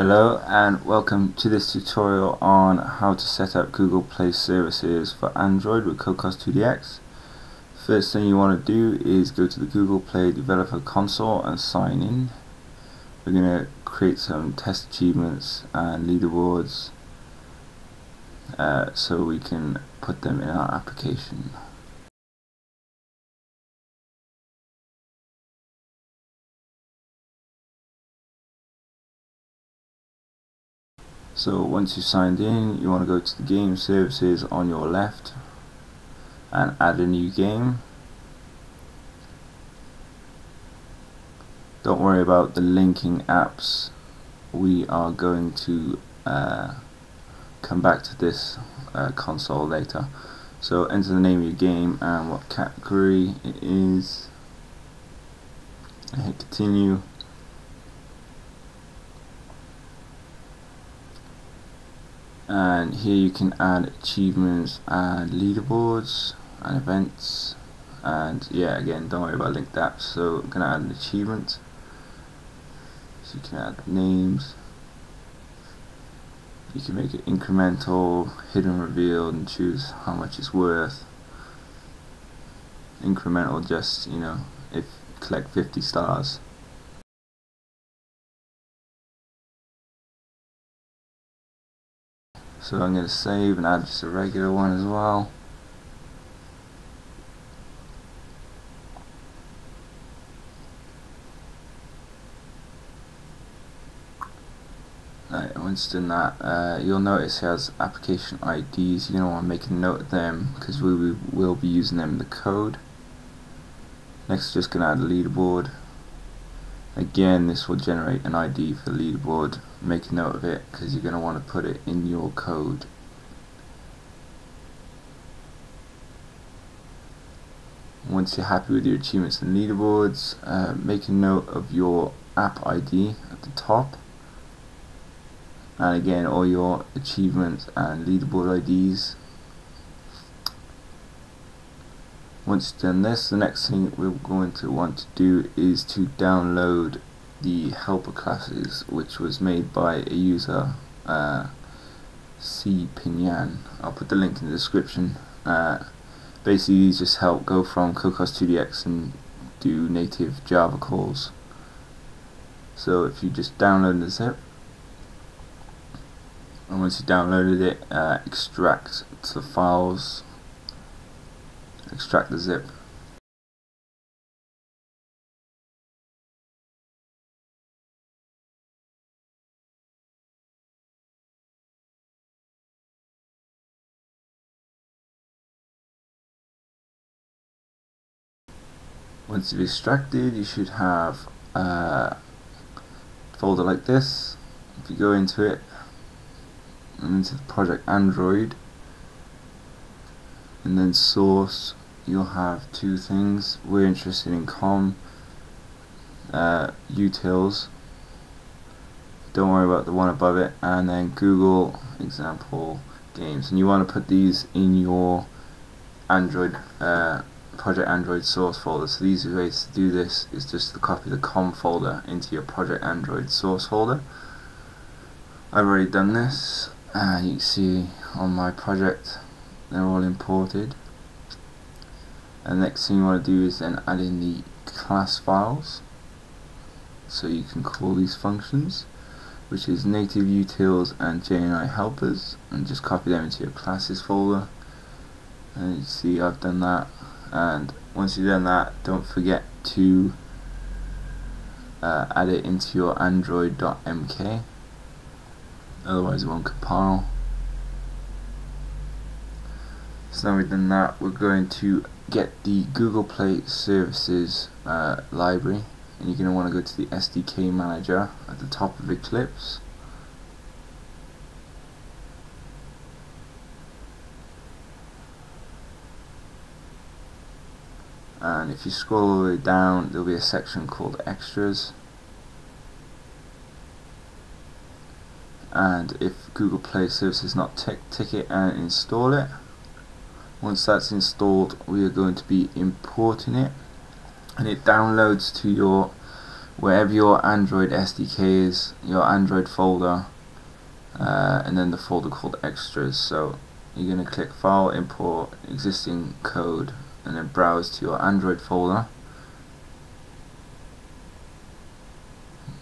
Hello and welcome to this tutorial on how to set up Google Play services for Android with Cocos2d-x. First thing you want to do is go to the Google Play Developer Console and sign in. We're going to create some test achievements and leaderboards uh, so we can put them in our application. So once you've signed in, you want to go to the game services on your left and add a new game. Don't worry about the linking apps. We are going to uh, come back to this uh, console later. So enter the name of your game and what category it is. hit continue. And here you can add achievements and leaderboards and events. And yeah again don't worry about linked apps so I'm gonna add an achievement. So you can add names. You can make it incremental hidden revealed and choose how much it's worth. Incremental just you know if collect 50 stars So I'm going to save and add just a regular one as well. Right, once done that, uh, you'll notice it has application IDs. You're going to want to make a note of them because we will be using them in the code. Next, just going to add a leaderboard. Again, this will generate an ID for the leaderboard. Make a note of it because you're going to want to put it in your code. Once you're happy with your achievements and leaderboards, uh, make a note of your app ID at the top. And again, all your achievements and leaderboard IDs Once you've done this, the next thing we're going to want to do is to download the helper classes which was made by a user uh, C Pinyan. I'll put the link in the description. Uh, basically these just help go from Cocos2d-x and do native Java calls. So if you just download the zip and once you downloaded it, uh, extract the files extract the zip. Once you've extracted, you should have a folder like this. If you go into it, and into the project Android, and then source you'll have two things. We're interested in com uh, utils. Don't worry about the one above it. And then Google example games. And you want to put these in your Android uh, project Android source folder. So the easy way to do this is just to copy the com folder into your project Android source folder. I've already done this. And you can see on my project they're all imported and next thing you want to do is then add in the class files. So you can call these functions which is native utils and JNI helpers and just copy them into your classes folder. And you see I've done that. And once you've done that don't forget to uh, add it into your android.mk otherwise it won't compile. So now we've done that, we're going to get the Google Play Services uh, library and you're going to want to go to the SDK Manager at the top of Eclipse. And if you scroll all the way down there'll be a section called Extras. And if Google Play Services not tick, tick it and install it once that's installed we are going to be importing it and it downloads to your wherever your Android SDK is, your Android folder, uh, and then the folder called extras. So you're going to click File, Import Existing Code, and then browse to your Android folder.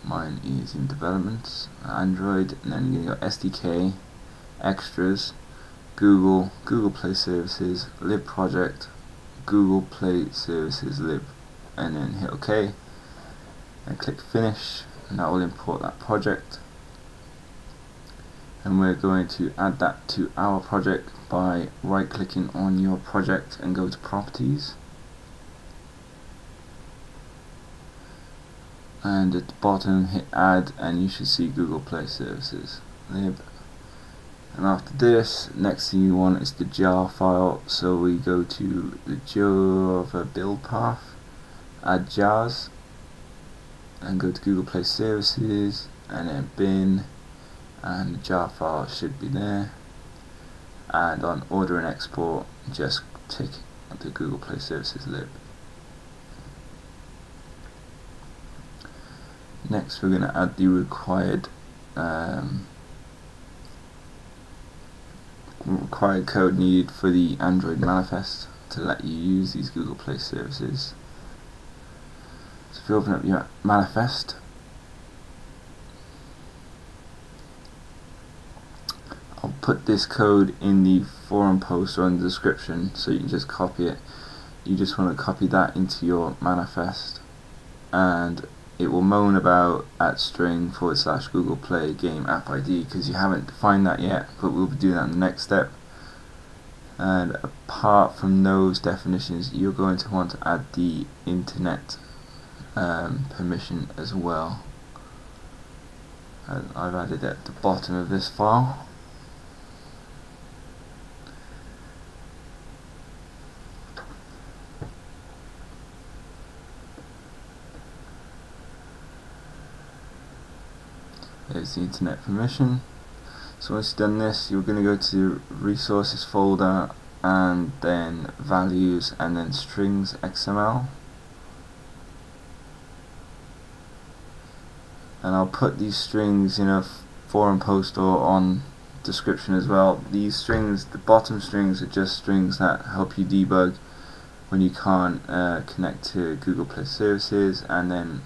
Mine is in development, Android, and then to go SDK, Extras, Google, Google Play Services, Lib Project, Google Play Services Lib, and then hit OK, and click Finish, and that will import that project. And we're going to add that to our project by right clicking on your project and go to properties. And at the bottom hit add and you should see Google Play Services lib and after this next thing you want is the jar file. So we go to the Java build path add jars and go to Google Play Services and then bin and the jar file should be there. And on order and export just tick the Google Play Services lib. Next we're going to add the required um, required code needed for the Android manifest to let you use these Google Play services. So if you open up your manifest I'll put this code in the forum post or in the description so you can just copy it. You just want to copy that into your manifest and it will moan about at string forward slash Google Play game app ID because you haven't defined that yet but we'll be doing that in the next step. And apart from those definitions you're going to want to add the internet um, permission as well. And I've added it at the bottom of this file There's the internet permission. So once you've done this, you're going to go to resources folder and then values and then strings XML. And I'll put these strings in a forum post or on description as well. These strings, the bottom strings are just strings that help you debug when you can't uh, connect to Google Play services and then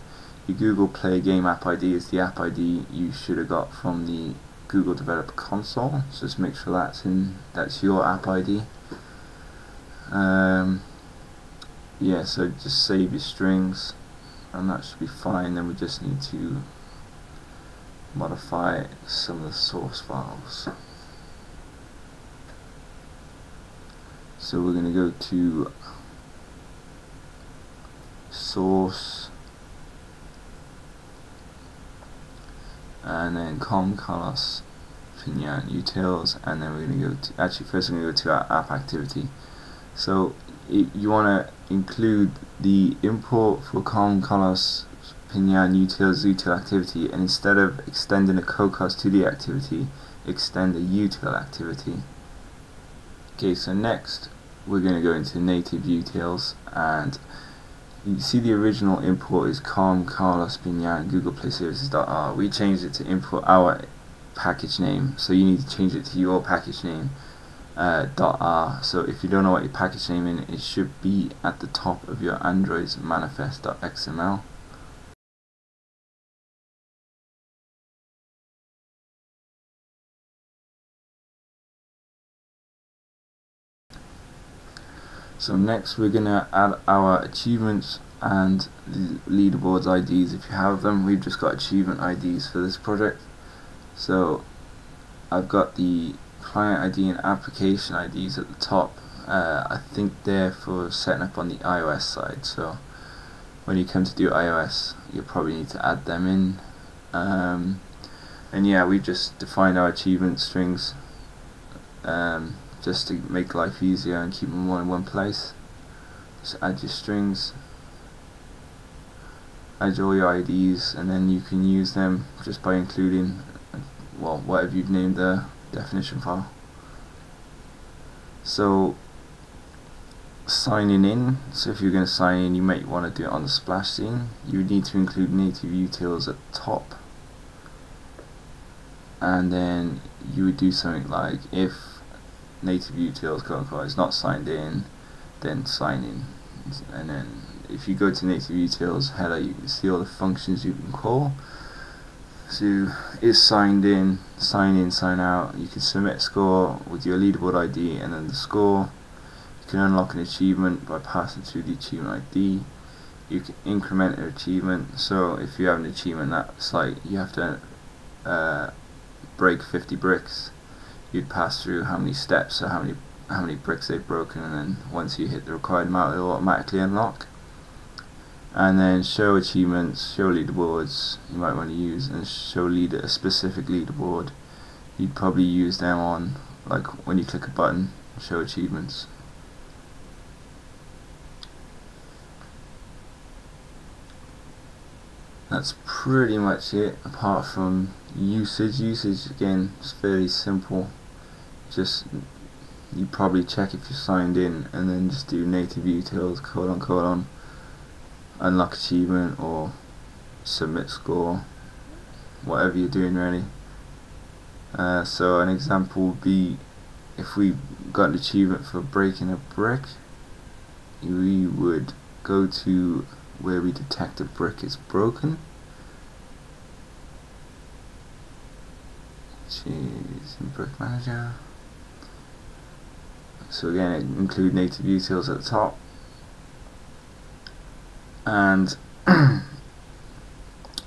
your Google Play Game App ID is the app ID you should have got from the Google Developer Console. So just make sure that's in that's your app ID. Um, yeah, so just save your strings, and that should be fine. Then we just need to modify some of the source files. So we're going to go to source and then com Carlos Pinan utils and then we're going to go to actually first we're going to go to our app activity. So it, you want to include the import for com Carlos Pinan utils util activity and instead of extending a Cocos2dx activity extend the util activity. Okay so next we're going to go into native utils and you see the original import is com carlos pinyan google play we changed it to import our package name so you need to change it to your package name uh, .r. So if you don't know what your package name is it should be at the top of your android's manifest.xml So next we're going to add our achievements and the leaderboards IDs if you have them. We've just got achievement IDs for this project. So I've got the client ID and application IDs at the top. Uh, I think they're for setting up on the iOS side. So when you come to do iOS, you'll probably need to add them in. Um, and yeah, we just defined our achievement strings. Um, just to make life easier and keep them all in one place. Just add your strings. Add all your IDs and then you can use them just by including well whatever you've named the definition file so signing in. So if you're going to sign in you might want to do it on the splash scene. You would need to include native utils at the top. And then you would do something like if native utils unquote is not signed in then sign in. And then if you go to native utils header you can see all the functions you can call. So is signed in sign in sign out. You can submit score with your leaderboard ID and then the score. You can unlock an achievement by passing through the achievement ID you can increment an achievement. So if you have an achievement that's like you have to uh, break 50 bricks you'd pass through how many steps or how many how many bricks they've broken and then once you hit the required amount it'll automatically unlock. And then show achievements, show leaderboards you might want to use and show leader a specific leaderboard. You'd probably use them on like when you click a button show achievements. That's pretty much it apart from usage. Usage again is fairly simple just you probably check if you're signed in and then just do native utils colon colon unlock achievement or submit score whatever you're doing really. Uh, so an example would be if we got an achievement for breaking a brick we would go to where we detect a brick is broken. Which in brick manager so again include native utils at the top. And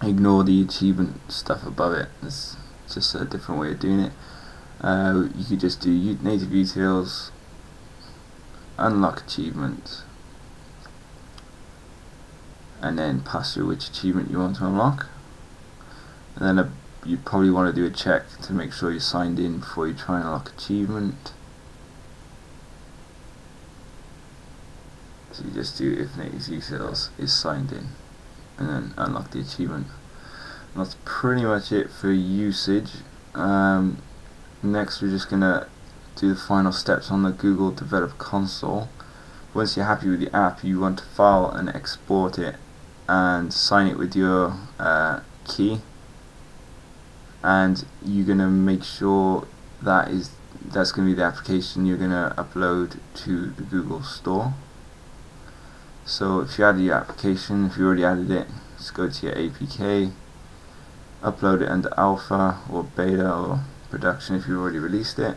ignore the achievement stuff above it. It's just a different way of doing it. Uh, you could just do native utils unlock achievement and then pass through which achievement you want to unlock. And then a, you probably want to do a check to make sure you're signed in before you try and unlock achievement So you just do if native utils is signed in and then unlock the achievement. And that's pretty much it for usage. Um, next we're just gonna do the final steps on the Google Developer Console. Once you're happy with the app you want to file and export it and sign it with your uh, key and you're gonna make sure that is that's going to be the application you're going to upload to the Google Store so if you add your application, if you already added it, just go to your APK, upload it under alpha or beta or production if you've already released it.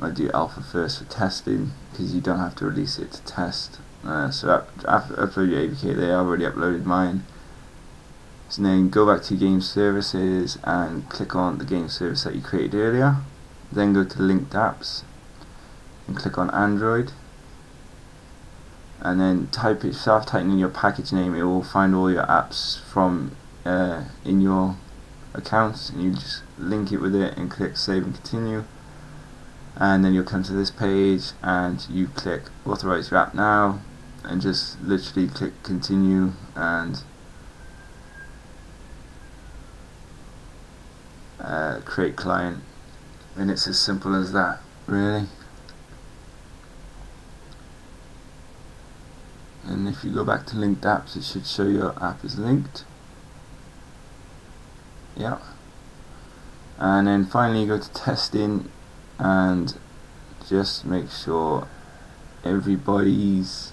I do alpha first for testing because you don't have to release it to test. Uh, so after upload your APK there, I already uploaded mine. So then go back to game services and click on the game service that you created earlier. Then go to linked apps and click on Android and then type it self type in your package name it will find all your apps from uh, in your accounts and you just link it with it and click save and continue. And then you'll come to this page and you click authorize your app now and just literally click continue and uh, create client. And it's as simple as that really and if you go back to linked apps it should show your app is linked. Yeah. And then finally go to testing and just make sure everybody's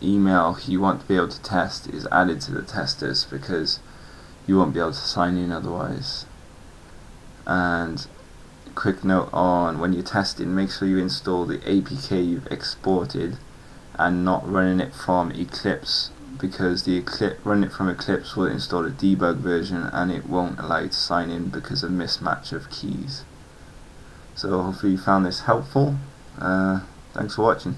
email you want to be able to test is added to the testers because you won't be able to sign in otherwise. And quick note on when you're testing make sure you install the APK you've exported and not running it from Eclipse because the Eclipse running it from Eclipse will install a debug version and it won't allow you to sign in because of mismatch of keys. So hopefully you found this helpful. Uh, thanks for watching.